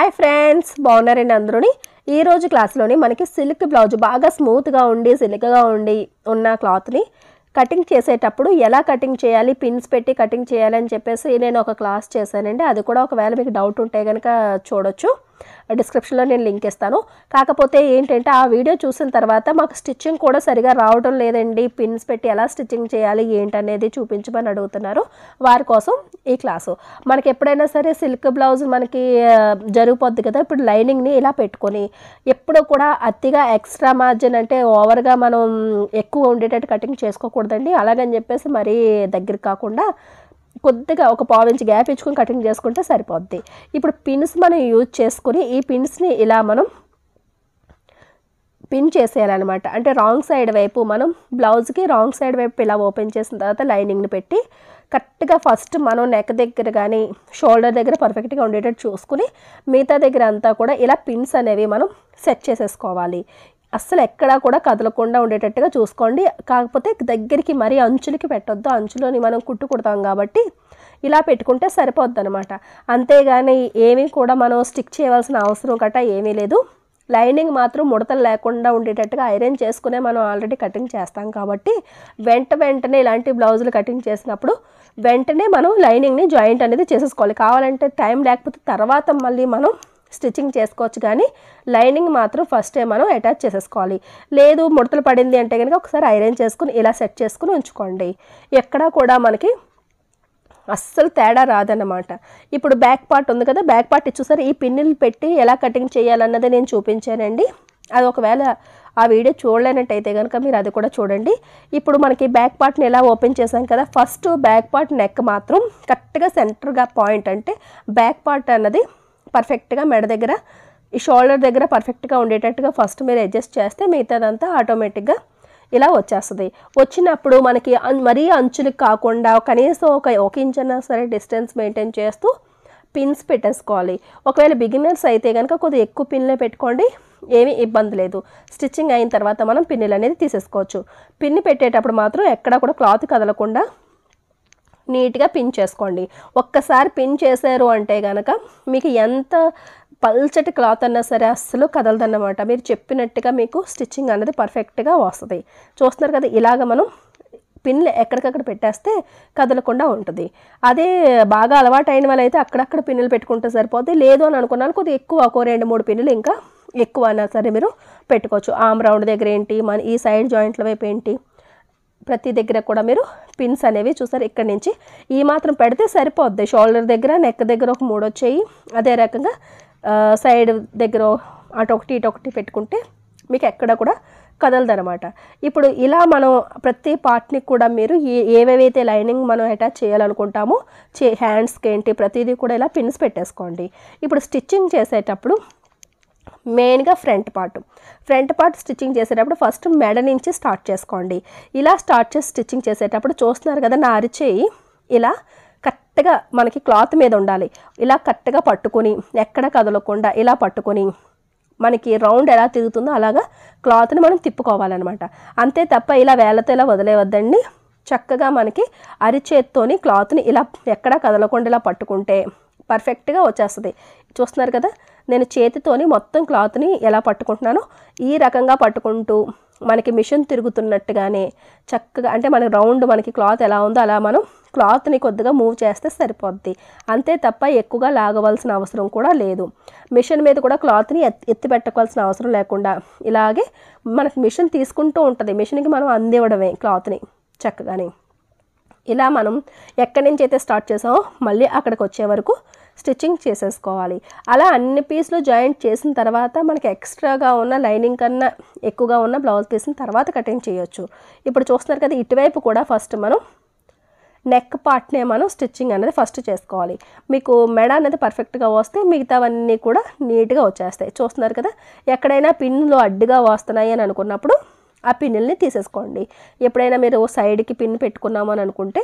Hi friends బాగున్నారండి అందరూని. ఈరోజు క్లాస్లోని మనకి సిల్క్ బ్లౌజ్ బాగా స్మూత్గా ఉండి సిల్క్గా ఉండి ఉన్న క్లాత్ని కటింగ్ చేసేటప్పుడు ఎలా కటింగ్ చేయాలి పిన్స్ పెట్టి కటింగ్ చేయాలి అని చెప్పేసి నేను ఒక క్లాస్ చేశానండి. అది కూడా ఒకవేళ మీకు డౌట్ ఉంటే కనుక చూడొచ్చు. డిస్క్రిప్షన్లో నేను లింక్ ఇస్తాను. కాకపోతే ఏంటంటే ఆ వీడియో చూసిన తర్వాత మాకు స్టిచ్చింగ్ కూడా సరిగా రావడం లేదండి. పిన్స్ పెట్టి ఎలా స్టిచ్చింగ్ చేయాలి ఏంటనేది చూపించమని అడుగుతున్నారు వారి కోసం ఈ క్లాసు. మనకి ఎప్పుడైనా సరే సిల్క్ బ్లౌజ్ మనకి జరిగిపోద్ది కదా. ఇప్పుడు లైనింగ్ని ఇలా పెట్టుకొని ఎప్పుడు కూడా అతిగా ఎక్స్ట్రా మార్జిన్ అంటే ఓవర్గా మనం ఎక్కువ ఉండేటట్టు కటింగ్ చేసుకోకూడదండి. అలాగని చెప్పేసి మరీ దగ్గర కాకుండా కొద్దిగా ఒక పావు గ్యాప్ ఇచ్చుకొని కటింగ్ చేసుకుంటే సరిపోద్ది. ఇప్పుడు పిన్స్ మనం యూజ్ చేసుకుని ఈ పిన్స్ని ఇలా మనం పిన్ చేసేయాలన్నమాట. అంటే రాంగ్ సైడ్ వైపు మనం బ్లౌజ్కి రాంగ్ సైడ్ వైపు ఇలా ఓపెన్ చేసిన తర్వాత లైనింగ్ని పెట్టి కరెక్ట్గా ఫస్ట్ మనం నెక్ దగ్గర కానీ షోల్డర్ దగ్గర పర్ఫెక్ట్గా ఉండేటట్టు చూసుకుని మిగతా దగ్గర అంతా కూడా ఇలా పిన్స్ అనేవి మనం సెట్ చేసేసుకోవాలి. అస్సలు ఎక్కడా కూడా కదలకుండా ఉండేటట్టుగా చూసుకోండి. కాకపోతే దగ్గరికి మరీ అంచులకి పెట్టొద్దు. అంచులోని మనం కుట్టు కుడతాం కాబట్టి ఇలా పెట్టుకుంటే సరిపోద్ది అనమాట అంతేగాని ఏమీ కూడా మనం స్టిక్ చేయవలసిన అవసరం గట్రా ఏమీ లేదు. లైనింగ్ మాత్రం ముడతలు లేకుండా ఉండేటట్టుగా ఐరన్ చేసుకునే మనం ఆల్రెడీ కటింగ్ చేస్తాం కాబట్టి వెంట వెంటనే ఇలాంటి బ్లౌజులు కటింగ్ చేసినప్పుడు వెంటనే మనం లైనింగ్ని జాయింట్ అనేది చేసేసుకోవాలి. కావాలంటే టైం లేకపోతే తర్వాత మళ్ళీ మనం స్టిచ్చింగ్ చేసుకోవచ్చు కానీ లైనింగ్ మాత్రం ఫస్టే మనం అటాచ్ చేసేసుకోవాలి. లేదు ముడతలు పడింది అంటే కనుక ఒకసారి ఐరన్ చేసుకుని ఇలా సెట్ చేసుకుని ఉంచుకోండి. ఎక్కడా కూడా మనకి అస్సలు తేడా రాదన్నమాట. ఇప్పుడు బ్యాక్ పార్ట్ ఉంది కదా బ్యాక్ పార్ట్ చూసారు ఈ పిన్నులు పెట్టి ఎలా కటింగ్ చేయాలన్నది నేను చూపించానండి. అది ఒకవేళ ఆ వీడియో చూడలేనట్టయితే కనుక మీరు అది కూడా చూడండి. ఇప్పుడు మనకి బ్యాక్ పార్ట్ని ఎలా ఓపెన్ చేసాం కదా ఫస్ట్ బ్యాక్ పార్ట్ నెక్ మాత్రం కరెక్ట్గా సెంటర్గా పాయింట్ అంటే బ్యాక్ పార్ట్ అన్నది పర్ఫెక్ట్గా మెడ దగ్గర ఈ షోల్డర్ దగ్గర పర్ఫెక్ట్గా ఉండేటట్టుగా ఫస్ట్ మీరు అడ్జస్ట్ చేస్తే మిగతాదంతా ఆటోమేటిక్గా ఇలా వచ్చేస్తుంది. వచ్చినప్పుడు మనకి అన్- మరీ అంచులకు కాకుండా కనీసం ఒక ఒక ఇంచ్ అన్నా సరే డిస్టెన్స్ మెయింటైన్ చేస్తూ పిన్స్ పెట్టేసుకోవాలి. ఒకవేళ బిగినర్స్ అయితే కనుక కొద్దిగా ఎక్కువ పిన్లే పెట్టుకోండి ఏమీ ఇబ్బంది లేదు. స్టిచ్చింగ్ అయిన తర్వాత మనం పిన్నులు అనేది తీసేసుకోవచ్చు. పిన్ని పెట్టేటప్పుడు మాత్రం ఎక్కడా కూడా క్లాత్ కదలకుండా నీట్గా పిన్ చేసుకోండి. ఒక్కసారి పిన్ చేశారు అంటే కనుక మీకు ఎంత పల్చటి క్లాత్ అన్నా సరే అస్సలు కదలదన్నమాట. మీరు చెప్పినట్టుగా మీకు స్టిచ్చింగ్ అనేది పర్ఫెక్ట్గా వస్తుంది. చూస్తున్నారు కదా ఇలాగ మనం పిన్లు ఎక్కడికక్కడ పెట్టేస్తే కదలకుండా ఉంటుంది. అదే బాగా అలవాటు అయిన వాళ్ళైతే అక్కడక్కడ పిన్నులు పెట్టుకుంటే సరిపోతుంది లేదు అని అనుకున్నాను కొద్దిగా ఎక్కువ ఒక రెండు మూడు పిన్నులు ఇంకా ఎక్కువ అయినా సరే మీరు పెట్టుకోవచ్చు. ఆమ్ రౌండ్ దగ్గర ఏంటి మన ఈ సైడ్ జాయింట్ల వైపు ఏంటి ప్రతి దగ్గర కూడా మీరు పిన్స్ అనేవి చూసారు. ఇక్కడ నుంచి ఈ మాత్రం పెడితే సరిపోద్ది. షోల్డర్ దగ్గర నెక్ దగ్గర ఒక మూడు వచ్చాయి. అదే రకంగా సైడ్ దగ్గర అటు ఒకటి పెట్టుకుంటే మీకు ఎక్కడ కూడా కదలదనమాట ఇప్పుడు ఇలా మనం ప్రతి పార్ట్ని కూడా మీరు ఏ ఏవేవైతే లైనింగ్ మనం అటాచ్ చేయాలనుకుంటామో చే హ్యాండ్స్కి ఏంటి ప్రతిదీ కూడా ఇలా పిన్స్ పెట్టేసుకోండి. ఇప్పుడు స్టిచ్చింగ్ చేసేటప్పుడు మెయిన్గా front part. Front part stitching చేసేటప్పుడు ఫస్ట్ మెడ నుంచి స్టార్ట్ చేసుకోండి. ఇలా స్టార్ట్ చేసి స్టిచ్చింగ్ చేసేటప్పుడు చూస్తున్నారు కదా నా అరిచేయి ఇలా కరెక్ట్గా మనకి క్లాత్ మీద ఉండాలి. ఇలా కరెక్ట్గా పట్టుకొని ఎక్కడ కదలకుండా ఇలా పట్టుకొని మనకి రౌండ్ ఎలా తిరుగుతుందో అలాగా క్లాత్ని మనం తిప్పుకోవాలన్నమాట. అంతే తప్ప ఇలా వేళ్ళతో ఇలా వదిలేవద్దండి చక్కగా మనకి అరిచేత్తోని క్లాత్ని ఇలా ఎక్కడా కదలకుండా ఇలా పట్టుకుంటే పర్ఫెక్ట్గా వచ్చేస్తుంది. చూస్తున్నారు కదా? నేను చేతితోని మొత్తం క్లాత్ని ఎలా పట్టుకుంటున్నానో ఈ రకంగా పట్టుకుంటూ మనకి మిషన్ తిరుగుతున్నట్టుగానే చక్కగా అంటే మన రౌండ్ మనకి క్లాత్ ఎలా ఉందో అలా మనం క్లాత్ని కొద్దిగా మూవ్ చేస్తే సరిపోద్ది. అంతే తప్ప ఎక్కువగా లాగవలసిన అవసరం కూడా లేదు. మిషన్ మీద కూడా క్లాత్ని ఎత్తి పెట్టవలసిన అవసరం లేకుండా ఇలాగే మనకి మిషన్ తీసుకుంటూ ఉంటుంది. మిషన్కి మనం అందివ్వడమే క్లాత్ని చక్కగానే. ఇలా మనం ఎక్కడి నుంచి అయితే స్టార్ట్ చేసామో మళ్ళీ అక్కడికి వచ్చే వరకు స్టిచ్చింగ్ చేసేసుకోవాలి. అలా అన్ని పీస్లు జాయింట్ చేసిన తర్వాత మనకి ఎక్స్ట్రాగా ఉన్న లైనింగ్ కన్నా ఎక్కువగా ఉన్న బ్లౌజ్ పీస్ని తర్వాత కటింగ్ చేయొచ్చు. ఇప్పుడు చూస్తున్నారు కదా ఇటువైపు కూడా ఫస్ట్ మనం నెక్ పార్ట్నే మనం స్టిచ్చింగ్ అనేది ఫస్ట్ చేసుకోవాలి. మీకు మెడ అనేది పర్ఫెక్ట్గా వస్తే మిగతావన్నీ కూడా నీట్గా వచ్చేస్తాయి. చూస్తున్నారు కదా ఎక్కడైనా పిన్నులు అడ్డుగా వస్తున్నాయి అని అనుకున్నప్పుడు ఆ పిన్నుల్ని తీసేసుకోండి. ఎప్పుడైనా మీరు సైడ్కి పిన్ పెట్టుకున్నామని అని అనుకుంటే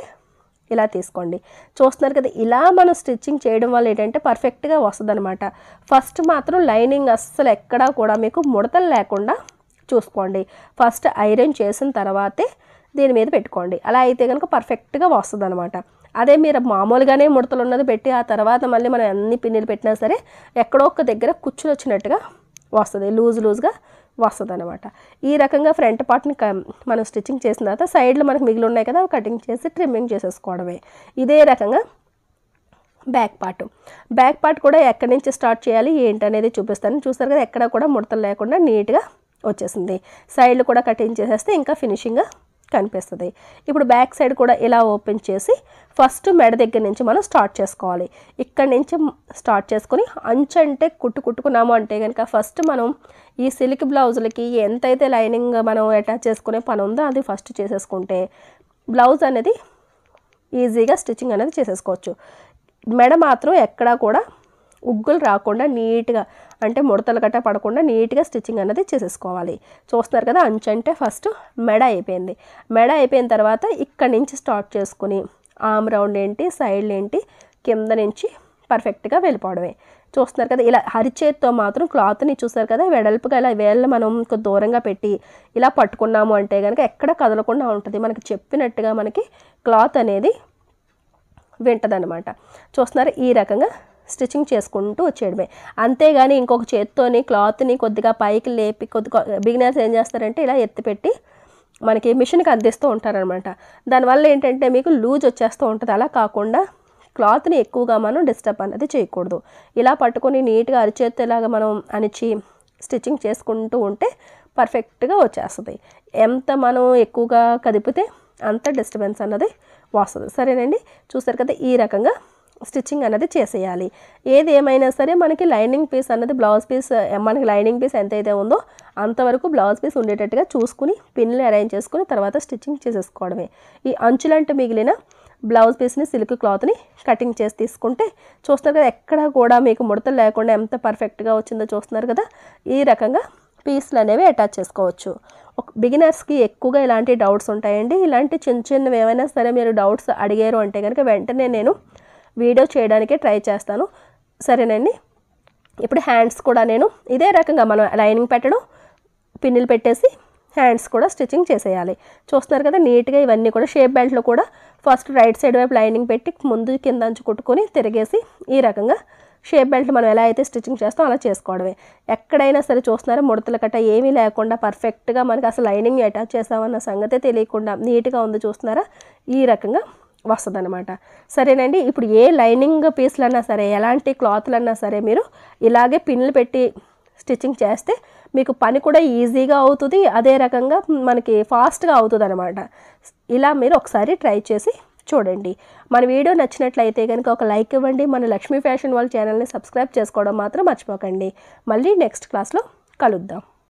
ఇలా తీసుకోండి. చూస్తున్నారు కదా ఇలా మనం స్టిచ్చింగ్ చేయడం వల్ల ఏంటంటే పర్ఫెక్ట్గా వస్తుంది అనమాట ఫస్ట్ మాత్రం లైనింగ్ అస్సలు ఎక్కడా కూడా మీకు ముడతలు లేకుండా చూసుకోండి. ఫస్ట్ ఐరన్ చేసిన తర్వాతే దీని మీద పెట్టుకోండి. అలా అయితే కనుక పర్ఫెక్ట్గా వస్తుంది అనమాట అదే మీరు మామూలుగానే ముడతలు ఉన్నది పెట్టి ఆ తర్వాత మళ్ళీ మనం అన్ని పిన్నులు పెట్టినా సరే ఎక్కడో ఒక దగ్గర కుచ్చులు వచ్చినట్టుగా వస్తుంది. లూజ్ లూజ్గా వస్తుంది అనమాట ఈ రకంగా ఫ్రంట్ పార్ట్ని క మనం స్టిచ్చింగ్ చేసిన తర్వాత సైడ్లో మనకు మిగిలి ఉన్నాయి కదా కటింగ్ చేసి ట్రిమ్మింగ్ చేసేసుకోవడమే. ఇదే రకంగా బ్యాక్ పార్ట్. బ్యాక్ పార్ట్ కూడా ఎక్కడి నుంచి స్టార్ట్ చేయాలి ఏంటి అనేది చూపిస్తాను. చూస్తారు కదా ఎక్కడ కూడా ముడతలు లేకుండా నీట్గా వచ్చేసింది. సైడ్లు కూడా కటింగ్ చేసేస్తే ఇంకా ఫినిషింగ్గా కనిపిస్తుంది. ఇప్పుడు బ్యాక్ సైడ్ కూడా ఇలా ఓపెన్ చేసి ఫస్ట్ మెడ దగ్గర నుంచి మనం స్టార్ట్ చేసుకోవాలి. ఇక్కడ నుంచి స్టార్ట్ చేసుకొని అంచు అంటే కుట్టు కుట్టుకున్నాము అంటే కనుక ఫస్ట్ మనం ఈ సిల్క్ బ్లౌజులకి ఎంతైతే లైనింగ్ మనం అటాచ్ చేసుకునే పని ఉందో అది ఫస్ట్ చేసేసుకుంటే బ్లౌజ్ అనేది ఈజీగా స్టిచ్చింగ్ అనేది చేసేసుకోవచ్చు. మెడ మాత్రం ఎక్కడా కూడా ఉగ్గులు రాకుండా నీట్గా అంటే ముడతలు గట్ట పడకుండా నీట్గా స్టిచ్చింగ్ అనేది చేసేసుకోవాలి. చూస్తున్నారు కదా అంచు అంటే ఫస్ట్ మెడ అయిపోయింది. మెడ అయిపోయిన తర్వాత ఇక్కడ నుంచి స్టార్ట్ చేసుకుని ఆమ్ రౌండ్ ఏంటి సైడ్ ఏంటి కింద నుంచి పర్ఫెక్ట్గా వెళ్ళిపోవడమే. చూస్తున్నారు కదా ఇలా హరిచేత్తో మాత్రం క్లాత్ని చూస్తారు కదా వెడల్పుగా ఇలా వేళ్ళు మనం కొంచెం దూరంగా పెట్టి ఇలా పట్టుకున్నాము అంటే కనుక ఎక్కడ కదలకుండా ఉంటుంది. మనకి చెప్పినట్టుగా మనకి క్లాత్ అనేది వింటదనమాట చూస్తున్నారు ఈ రకంగా స్టిచ్చింగ్ చేసుకుంటూ వచ్చేయడమే. అంతేగాని ఇంకొక చేత్తోని క్లాత్ని కొద్దిగా పైకి లేపి కొద్దిగా బిగినర్స్ ఏం చేస్తారంటే ఇలా ఎత్తిపెట్టి మనకి మిషన్కి అందిస్తూ ఉంటారనమాట. దానివల్ల ఏంటంటే మీకు లూజ్ వచ్చేస్తూ ఉంటుంది. అలా కాకుండా క్లాత్ని ఎక్కువగా మనం డిస్టర్బ్ అనేది చేయకూడదు. ఇలా పట్టుకొని నీట్గా అరిచేత్తేలాగా మనం అణిచి స్టిచ్చింగ్ చేసుకుంటూ ఉంటే పర్ఫెక్ట్గా వచ్చేస్తుంది. ఎంత మనం ఎక్కువగా కదిపితే అంత డిస్టర్బెన్స్ అన్నది వస్తుంది. సరేనండి? చూసారు కదా ఈ రకంగా స్టిచ్చింగ్ అనేది చేసేయాలి. ఏది ఏమైనా సరే మనకి లైనింగ్ పీస్ అన్నది బ్లౌజ్ పీస్ మనకి లైనింగ్ పీస్ ఎంతైతే ఉందో అంతవరకు బ్లౌజ్ పీస్ ఉండేటట్టుగా చూసుకుని పిన్లు అరేంజ్ చేసుకుని తర్వాత స్టిచ్చింగ్ చేసేసుకోవడమే. ఈ అంచులంటే మిగిలిన బ్లౌజ్ పీస్ని సిల్క్ క్లాత్ని కటింగ్ చేసి తీసుకుంటే చూస్తున్నారు కదా ఎక్కడ కూడా మీకు ముడతలు లేకుండా ఎంత పర్ఫెక్ట్గా వచ్చిందో చూస్తున్నారు కదా ఈ రకంగా పీస్లు అనేవి అటాచ్ చేసుకోవచ్చు. ఒక బిగినర్స్కి ఎక్కువగా ఇలాంటి డౌట్స్ ఉంటాయండి. ఇలాంటి చిన్న చిన్నవి ఏమైనా సరే మీరు డౌట్స్ అడిగారు అంటే కనుక వెంటనే నేను వీడియో చేయడానికి ట్రై చేస్తాను. సరేనండి? ఇప్పుడు హ్యాండ్స్ కూడా నేను ఇదే రకంగా మనం లైనింగ్ పెట్టడం పిన్నులు పెట్టేసి హ్యాండ్స్ కూడా స్టిచ్చింగ్ చేసేయాలి. చూస్తున్నారు కదా నీట్గా ఇవన్నీ కూడా షేప్ బెల్ట్లో కూడా ఫస్ట్ రైట్ సైడ్ వైపు లైనింగ్ పెట్టి ముందు కింద అంచు కుట్టుకొని తిరిగేసి ఈ రకంగా షేప్ బెల్ట్ మనం ఎలా అయితే స్టిచ్చింగ్ చేస్తాం అలా చేసుకోవడమే. ఎక్కడైనా సరే చూస్తున్నారా ముడతలు కట్ట ఏమీ లేకుండా పర్ఫెక్ట్గా మనకి అసలు లైనింగ్ అటాచ్ చేసామన్న సంగతే తెలియకుండా నీట్గా ఉంది చూస్తున్నారా? ఈ రకంగా వస్తుంది అనమాట సరేనండి ఇప్పుడు ఏ లైనింగ్ పీస్లన్నా సరే ఎలాంటి క్లాత్లన్నా సరే మీరు ఇలాగే పిన్లు పెట్టి స్టిచ్చింగ్ చేస్తే మీకు పని కూడా ఈజీగా అవుతుంది అదే రకంగా మనకి ఫాస్ట్గా అవుతుంది అనమాట ఇలా మీరు ఒకసారి ట్రై చేసి చూడండి. మన వీడియో నచ్చినట్లయితే కనుక ఒక లైక్ ఇవ్వండి మన లక్ష్మీ ఫ్యాషన్ వాళ్ళ ఛానల్ని సబ్స్క్రైబ్ చేసుకోవడం మాత్రం మర్చిపోకండి. మళ్ళీ నెక్స్ట్ క్లాస్లో కలుద్దాం.